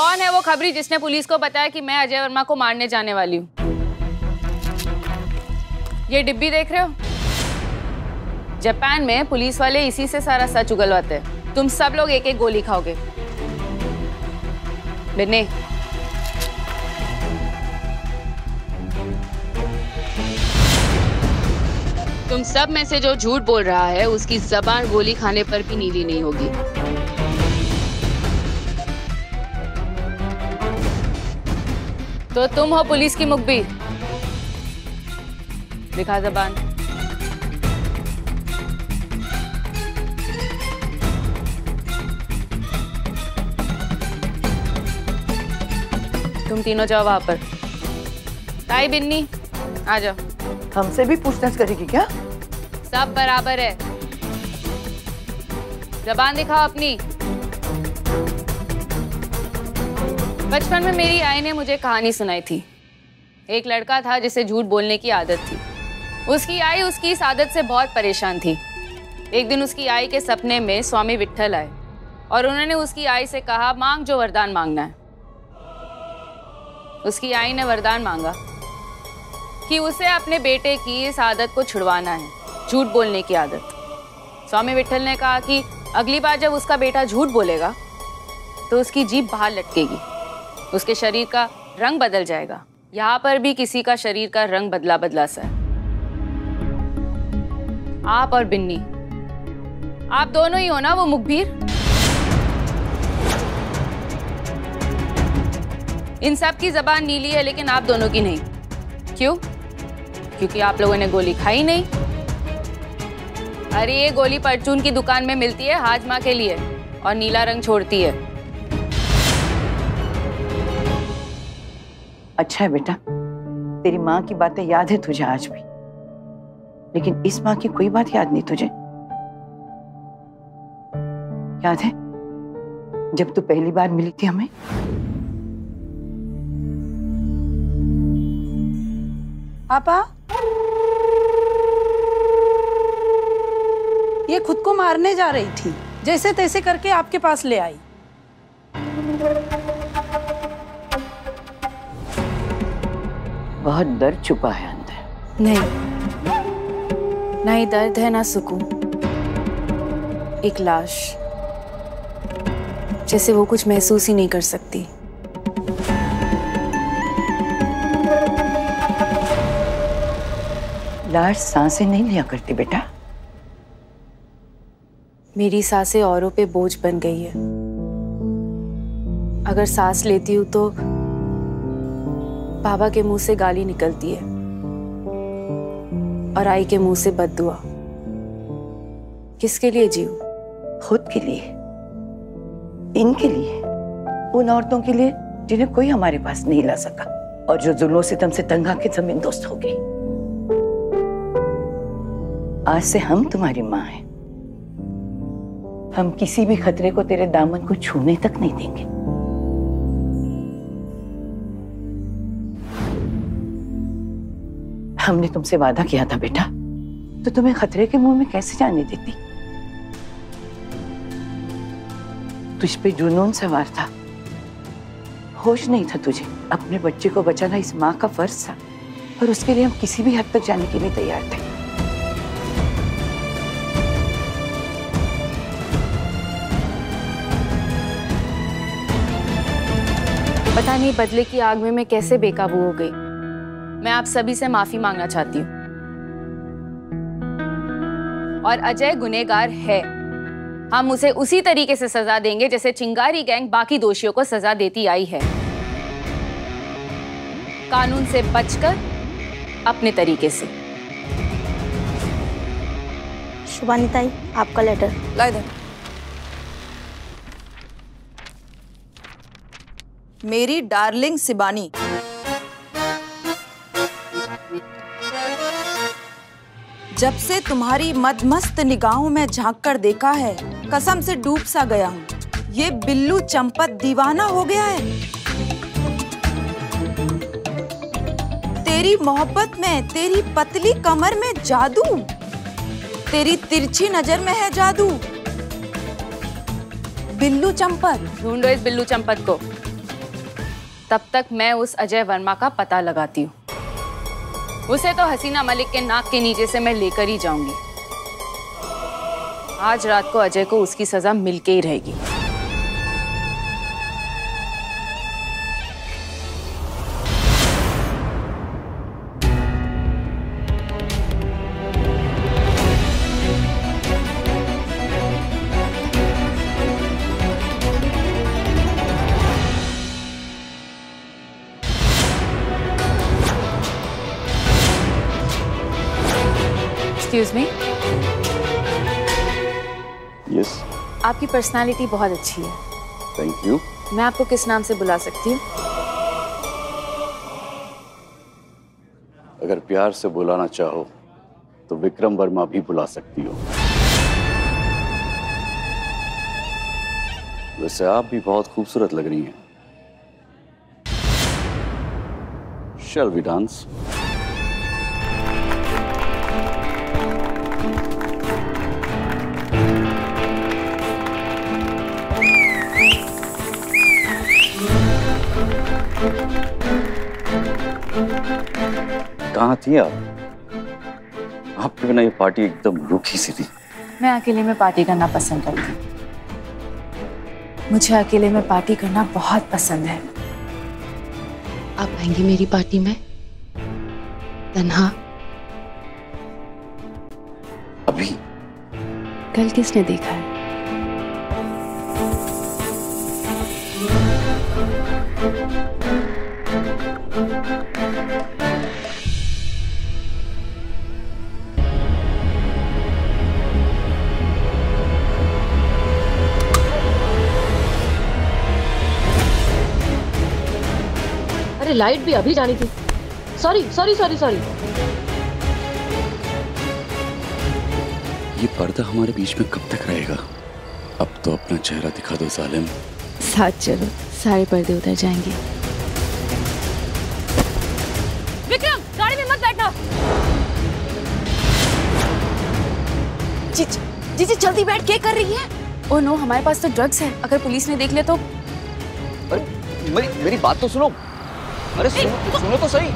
कौन है वो खबरी जिसने पुलिस को बताया कि मैं अजय वर्मा को मारने जाने वाली हूँ? ये डिब्बी देख रहे हो? जापान में पुलिस वाले इसी से सारा सच उगलवाते हैं। तुम सब लोग एक एक गोली खाओगे। बिन्ने तुम सब में से जो झूठ बोल रहा है, उसकी जबान गोली खाने पर भी नीली नहीं होगी। तो तुम हो पुलिस की मुखबिर। दिखा जबान। तुम तीनों जाओ वहाँ पर। ताई बिन्नी आ जाओ। हमसे भी पूछताछ करेगी क्या? सब बराबर है। जबान दिखाओ अपनी। बचपन में मेरी आई ने मुझे कहानी सुनाई थी। एक लड़का था जिसे झूठ बोलने की आदत थी। उसकी आई उसकी इस आदत से बहुत परेशान थी। एक दिन उसकी आई के सपने में स्वामी विट्ठल आए और उन्होंने उसकी आई से कहा, मांग जो वरदान मांगना है। उसकी आई ने वरदान मांगा कि उसे अपने बेटे की इस आदत को छुड़वाना है, झूठ बोलने की आदत। स्वामी विट्ठल ने कहा कि अगली बार जब उसका बेटा झूठ बोलेगा तो उसकी जीप बाहर लटकेगी। उसके शरीर का रंग बदल जाएगा। यहाँ पर भी किसी का शरीर का रंग बदला बदला सा है। आप और बिन्नी। आप दोनों ही हो ना वो मुखबीर? इन सब की जबान नीली है, लेकिन आप दोनों की नहीं। क्यों? क्योंकि आप लोगों ने गोली खाई नहीं। अरे, ये गोली परचून की दुकान में मिलती है, हाजमा के लिए, और नीला रंग छोड़ती है। अच्छा है बेटा, तेरी माँ की बातें याद है तुझे आज भी। लेकिन इस माँ की कोई बात याद नहीं तुझे? याद है? जब तू पहली बार मिली थी हमें? पापा? ये खुद को मारने जा रही थी, जैसे तैसे करके आपके पास ले आई। बहुत दर्द छुपा है अंदर। नहीं ना ही दर्द है ना सुकून। एक लाश जैसे वो कुछ महसूस ही नहीं कर सकती। लाश साँसें नहीं लिया करती बेटा? मेरी साँसें औरों पे बोझ बन गई है। अगर सांस लेती हूँ तो बाबा के मुँह से गाली निकलती है और आई के मुँह से बददुआ। किसके लिए जीव खुद के लिए। इनके लिए। उन औरतों के लिए जिन्हें कोई हमारे पास नहीं ला सका और जो जुल्मों से तुमसे तंग आके ज़मीन दोस्त हो गई आज से हम तुम्हारी माँ हैं। हम किसी भी खतरे को तेरे दामन को छूने तक नहीं देंगे। हमने तुमसे वादा किया था बेटा। तो तुम्हें खतरे के मुँह में कैसे जाने देती? तुझ पे जुनून सवार था, होश नहीं था तुझे। अपने बच्चे को बचाना इस माँ का फ़र्ज़ था, और उसके लिए हम किसी भी हद तक जाने के लिए तैयार थे। पता नहीं बदले की आग में मैं कैसे बेकाबू हो गई। मैं आप सभी से माफ़ी मांगना चाहती हूँ। और अजय गुनेगार है। हम उसे उसी तरीके से सजा देंगे जैसे चिंगारी गैंग बाकी दोषियों को सजा देती आई है। कानून से बचकर अपने तरीके से। शुभानी ताई आपका लेटर ला इधर मेरी डार्लिंग सिबानी जब से तुम्हारी मदमस्त निगाहों में झाँक कर देखा है, कसम से डूब सा गया हूँ। ये बिल्लू चंपत दीवाना हो गया है। तेरी मोहब्बत में, तेरी पतली कमर में जादू। तेरी तिरछी नज़र में है जादू। बिल्लू चंपत। ढूंढो इस बिल्लू चंपत को। तब तक मैं उस अजय वर्मा का पता लगाती हूँ। उसे तो हसीना मलिक के नाक के नीचे से मैं लेकर ही जाऊँगी। आज रात को अजय को उसकी सजा मिलके ही रहेगी। एक्सक्यूज मी यस आपकी पर्सनालिटी बहुत अच्छी है। थैंक यू मैं आपको किस नाम से बुला सकती हूँ? अगर प्यार से बुलाना चाहो तो विक्रम वर्मा भी बुला सकती हो। वैसे आप भी बहुत खूबसूरत लग रही हैं। शैल वी डांस कहाँ थी आप? आपके बिना ये पार्टी एकदम रूखी सी थी। मैं अकेले में पार्टी करना पसंद करती हूँ। मुझे अकेले में पार्टी करना बहुत पसंद है। आप आएँगे मेरी पार्टी में? तन्हा। अभी? कल किसने देखा है? लाइट भी अभी जानी थी। सॉरी सॉरी सॉरी सॉरी ये पर्दा हमारे बीच में कब तक रहेगा? अब तो अपना चेहरा दिखा दो जालिम साथ चलो सारे पर्दे उतर जाएँगे। विक्रम गाड़ी में मत बैठना। जी जी जी जल्दी बैठ के कर रही है? ओ नो हमारे पास तो ड्रग्स है। अगर पुलिस ने देख लिया तो। अरे मेरी मेरी बात तो सुनो। अरे सुनो सुनो तो सही।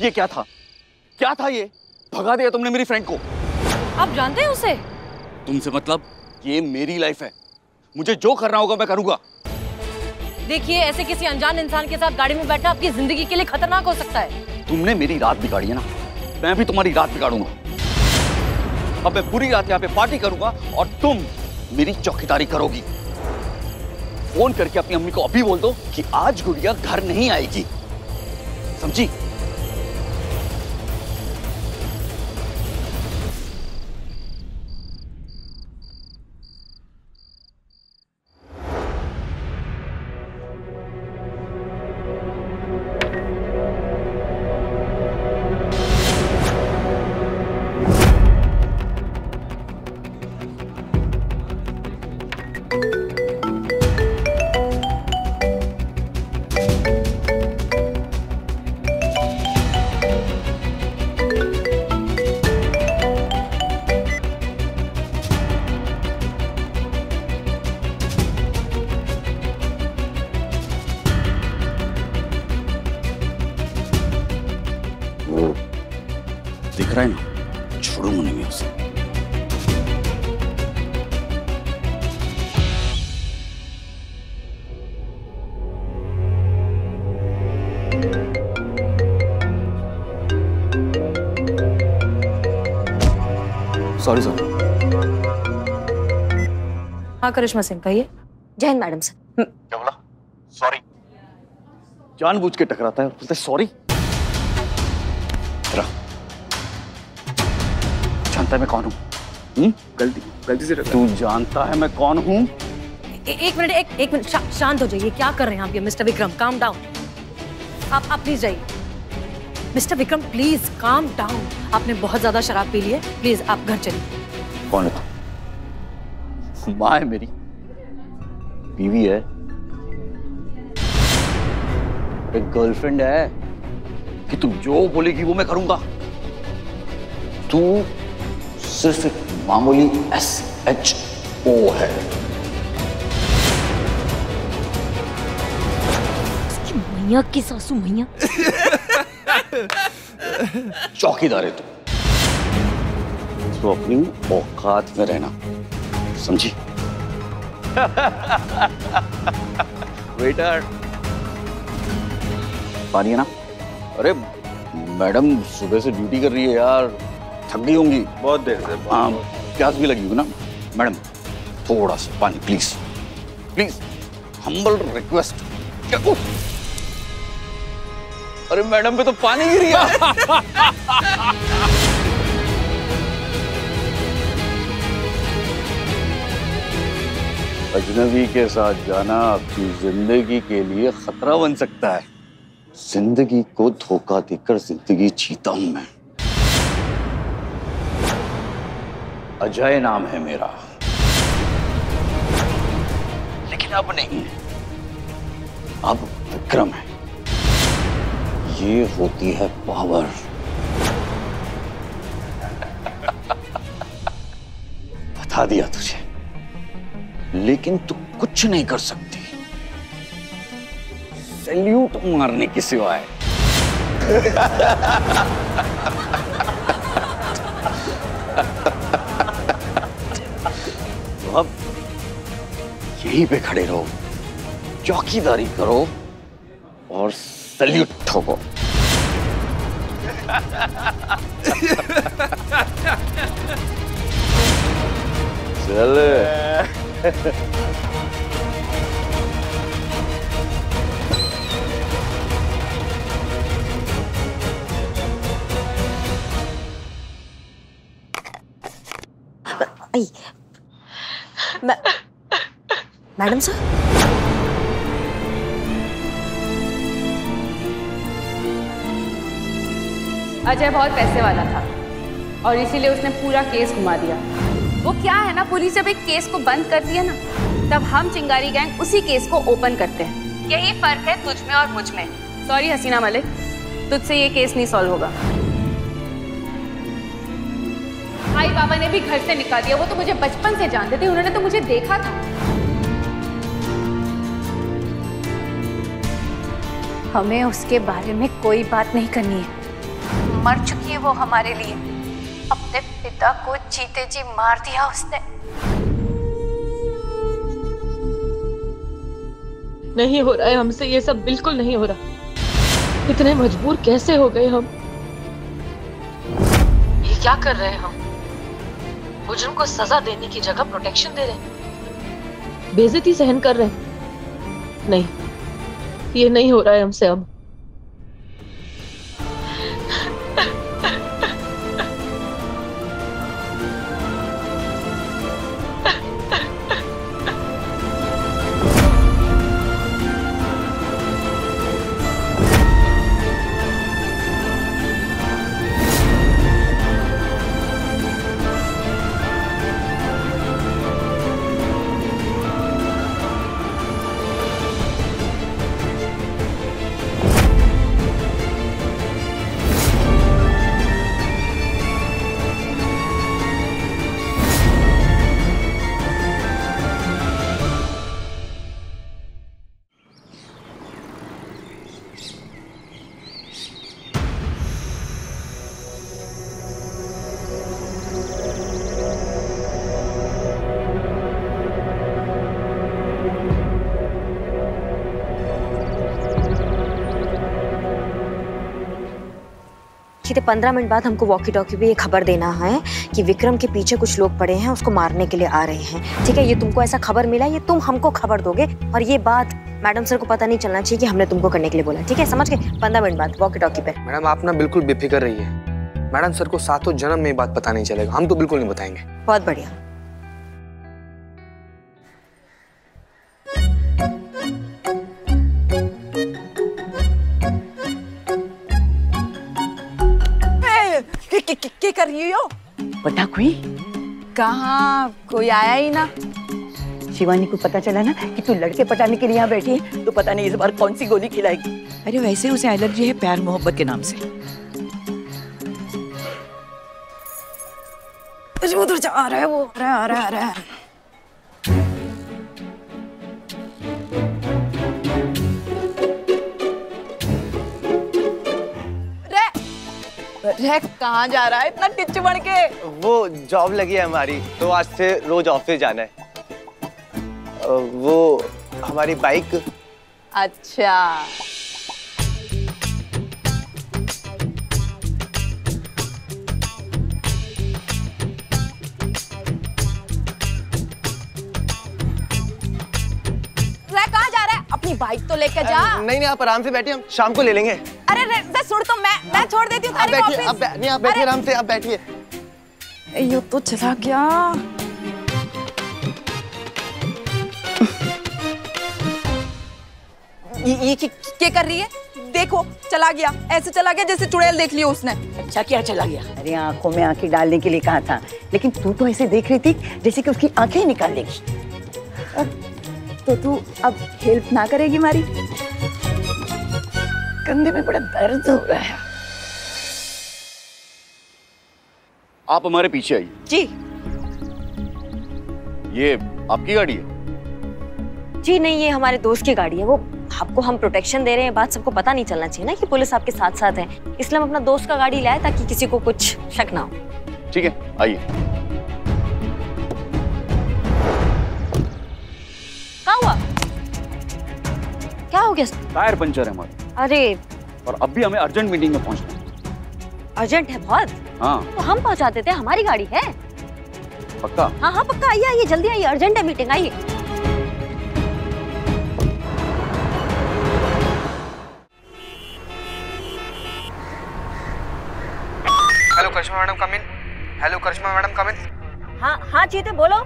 ये क्या था? क्या था ये? भगा दिया तुमने मेरी फ्रेंड को। आप जानते हैं उसे? तुमसे मतलब ये मेरी लाइफ है। मुझे जो करना होगा मैं करूँगा। देखिए ऐसे किसी अनजान इंसान के साथ गाड़ी में बैठना आपकी ज़िंदगी के लिए खतरनाक हो सकता है। तुमने मेरी रात बिगाड़ी है ना? मैं भी तुम्हारी रात बिगाड़ूँगा। अब मैं पूरी रात यहाँ पे पार्टी करूँगा और तुम मेरी चौकीदारी करोगी। फ़ोन करके अपनी अम्मी को अभी बोल दो कि आज गुड़िया घर नहीं आएगी। समझी? रहा है ना छोड़ूँगा नहीं मैं उसे सॉरी सॉरी हाँ करिश्मा सिंह कहिए। जय हिंद मैडम सर क्या बोला? सॉरी जानबूझ के टकराता है। और बोलता सॉरी जानता है मैं कौन हूँ? हम्म? गलती गलती से तू जानता है मैं कौन हूँ? एक मिनट एक एक मिनट शा, शांत हो जाइए। क्या कर रहे हैं आप ये मिस्टर विक्रम? काम डाउन आप आप प्लीज़ जाइए। Mister Vikram please calm down आपने बहुत ज़्यादा शराब पी ली है। प्लीज़ आप घर चलिए। कौन है तू? माँ है मेरी। बीवी है। एक गर्लफ्रेंड है। कि तुम जो बोलेगी वो मैं करूँगा। तू सिर्फ़ एक मामूली एस एच ओ है। मैया की सासू मैया। चौकीदार है तू। तो।, तो अपनी औकात में रहना समझी? वेटर पानी है ना? अरे मैडम सुबह से ड्यूटी कर रही है यार। थक गई होंगी। बहुत देर से हाँ प्यास भी लगी होगी ना। मैडम थोड़ा सा पानी प्लीज़ प्लीज़ हम्बल रिक्वेस्ट अरे मैडम पे तो पानी गिर गया। अजनबी के साथ जाना आपकी ज़िंदगी के लिए खतरा बन सकता है। ज़िंदगी को धोखा देकर ज़िंदगी जीता हूँ मैं। अजय नाम है मेरा। लेकिन अब नहीं। है अब विक्रम है। ये होती है पावर। बता दिया तुझे। लेकिन तू कुछ नहीं कर सकती। सैल्यूट मारने के सिवाय। यहीं पे खड़े रहो। चौकीदारी करो और सल्यूट ठोको। चल। आई। मै- मैडम सर अजय बहुत पैसे वाला था और इसीलिए उसने पूरा केस घुमा दिया। वो क्या है ना, पुलिस जब एक केस को बंद कर दिया ना, तब हम चिंगारी गैंग उसी केस को ओपन करते हैं। यही फ़र्क है तुझ में और मुझमें। सॉरी हसीना मलिक, तुझसे ये केस नहीं सॉल्व होगा। भाई बाबा ने भी घर से निकाल दिया, वो तो मुझे बचपन से जानते थे, उन्होंने तो मुझे देखा था। हमें उसके बारे में कोई बात नहीं करनी है। मर चुकी है वो हमारे लिए। अपने पिता को जीते जी मार दिया उसने। नहीं हो रहा है हमसे, ये सब बिल्कुल नहीं हो रहा। इतने मजबूर कैसे हो गए हम? ये क्या कर रहे हैं हम? मुजरम को सजा देने की जगह प्रोटेक्शन दे रहे हैं। बेइज्जती सहन कर रहे हैं। नहीं ये नहीं हो रहा है हमसे अब। सीधे पंद्रह मिनट बाद हमको वॉकी टॉकी पे ये खबर देना है कि विक्रम के पीछे कुछ लोग पड़े हैं उसको मारने के लिए आ रहे हैं। ठीक है ये तुमको ऐसा खबर मिला ये तुम हमको खबर दोगे और ये बात मैडम सर को पता नहीं चलना चाहिए कि हमने तुमको करने के लिए बोला। ठीक है समझ गए? पंद्रह मिनट बाद वॉकी टॉकी पे। मैडम आप ना बिल्कुल बेफिक्र रही है मैडम सर को सातों जन्म में बात पता नहीं चलेगा। हम तो बिल्कुल नहीं बताएँगे। बहुत बढ़िया। क्या कर रही हो? पता कोई? कहा? कोई आया ही ना। शिवानी को पता चला ना कि तू लड़के पटाने के लिए यहाँ बैठी है तो पता नहीं इस बार कौन सी गोली खिलाएगी। अरे वैसे उसे एलर्जी है प्यार मोहब्बत के नाम से। उधर जा आ रहा है वो आ रहा है आ रहा है आ रहा है। कहाँ जा रहा है? इतना टिच बन के। वो जॉब लगी है हमारी तो आज से रोज ऑफ़िस जाना है। वो हमारी बाइक। अच्छा। कहाँ जा रहा है? अपनी बाइक तो लेके जा। नहीं नहीं आप आराम से बैठे हम शाम को ले लेंगे। अरे रे, रे, सुन तो मैं मैं छोड़ देती हूँ आप ऑफ़िस। बै- नहीं आप बैठिए आराम से आप बैठिए। यो तो चला गया। ये, ये क्या क्या कर रही है? देखो चला गया ऐसे चला गया जैसे चुड़ैल देख लिया उसने। अच्छा क्या चला गया? अरे आँखों में आँखें डालने के लिए कहा था। लेकिन तू तो ऐसे देख रही थी जैसे कि उसकी आँखें ही निकाल लेगी। तो तू अब हेल्प ना करेगी हमारी कंधे में बड़ा दर्द हो रहा है। आप हमारे पीछे आइए। जी। ये आपकी गाड़ी है? जी नहीं ये हमारे दोस्त की गाड़ी है। वो आपको हम प्रोटेक्शन दे रहे हैं बात सबको पता नहीं चलना चाहिए ना कि पुलिस आपके साथ साथ है। इसलिए हम अपना दोस्त का गाड़ी लाए ताकि किसी को कुछ शक ना हो। ठीक है आइए। क्या हुआ? क्या हो गया? टायर पंचर है हमारा। अरे। और अब भी हमें अर्जेंट मीटिंग में पहुँचना है। अर्जेंट है बहुत? हाँ। तो हम पहुँचा थे हमारी गाड़ी है। पक्का? हाँ हाँ पक्का आइए आइए जल्दी आइए अर्जेंट है मीटिंग आइए। Hello Karishma madam come in hello Karishma madam come in हाँ हाँ चीते बोलो।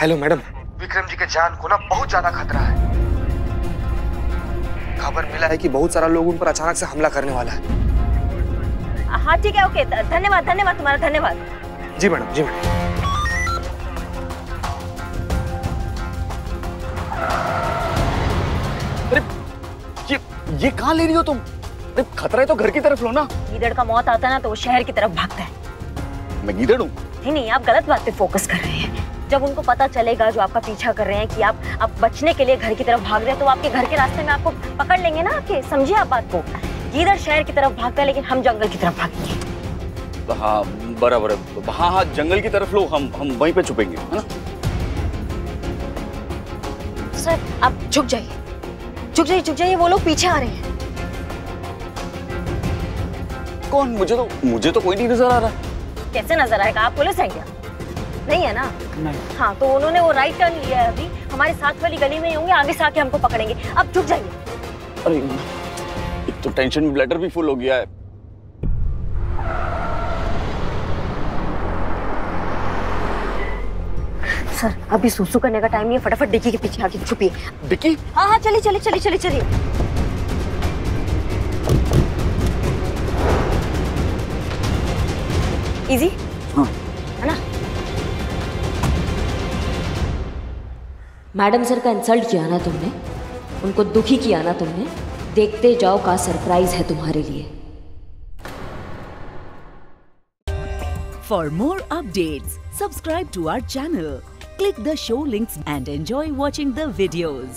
हेलो मैडम विक्रम जी के जान को ना बहुत ज़्यादा खतरा है। खबर मिला है कि बहुत सारा लोग उन पर अचानक से हमला करने वाला है। हाँ ठीक है ओके। धन्यवाद धन्यवाद तुम्हारा धन्यवाद। जी मैडम जी मैडम। ये ये कहाँ ले रही हो तुम? अरे खतरा है तो घर की तरफ़ लो ना। गीदड़ का मौत आता है ना तो वो शहर की तरफ़ भागता है। मैं गीदड़ हूँ। नहीं नहीं आप गलत बात पे फोकस कर रहे हैं। जब उनको पता चलेगा जो आपका पीछा कर रहे हैं कि आप आप बचने के लिए घर की तरफ़ भाग रहे हैं तो आपके घर के रास्ते में आपको पकड़ लेंगे ना आपके समझिए आप बात को? गीदड़ शहर की तरफ़ भागता है लेकिन हम जंगल की तरफ़ भागेंगे। हाँ बराबर हाँ। हाँ जंगल की तरफ़ लो हम हम वहीं पे छुपेंगे है ना? सर आप झुक जाइए। झुक जाइए झुक जाइए वो लोग पीछे आ रहे हैं। कौन? मुझे तो मुझे तो कोई नहीं नज़र आ रहा। कैसे नज़र आएगा? आप पुलिस हैं क्या? नहीं है ना? नहीं। हाँ तो उन्होंने वो राइट टर्न लिया है अभी। हमारे साथ वाली गली में होंगे आगे से आके हमको पकड़ेंगे। अब झुक जाइए। अरे एक तो टेंशन में ब्लडर भी फुल हो गया है। सर अभी सुसु करने का टाइम नहीं है फटाफट डिक्की के पीछे आके छुपिए। डिक्की? हाँ हाँ चलिए चलिए चलिए चलिए चलिए। इजी हाँ। है ना? मैडम सर का इंसल्ट किया ना तुमने? उनको दुखी किया ना तुमने? देखते जाओ का सरप्राइज़ है तुम्हारे लिए। For more update subscribe to our channel click the show links and enjoy watching the videos